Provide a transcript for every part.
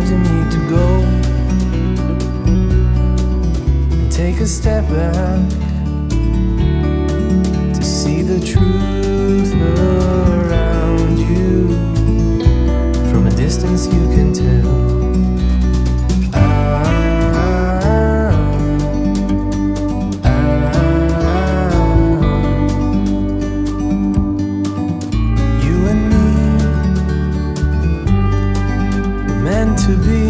Sometimes you need to go. And take a step back to be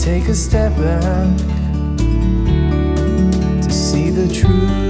take a step back to see the truth.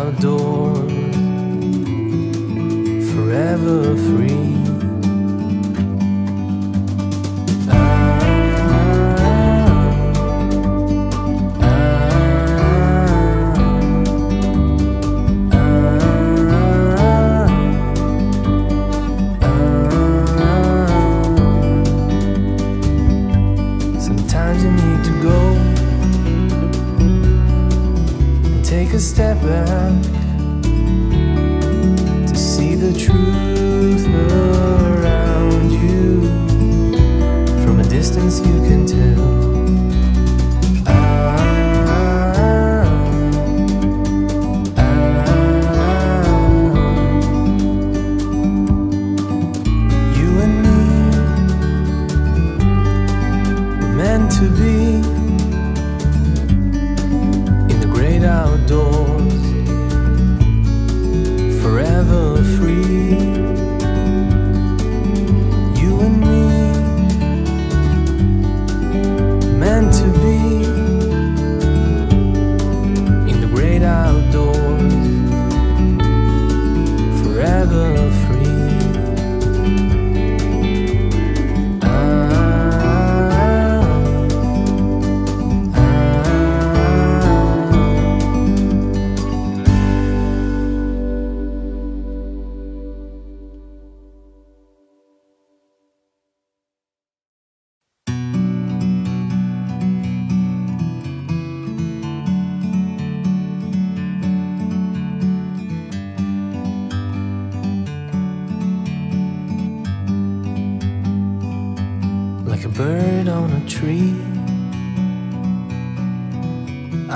you can tell.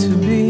to be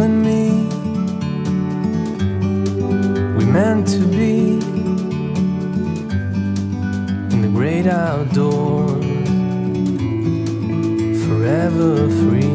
you and me. We meant to be in the great outdoors, forever free.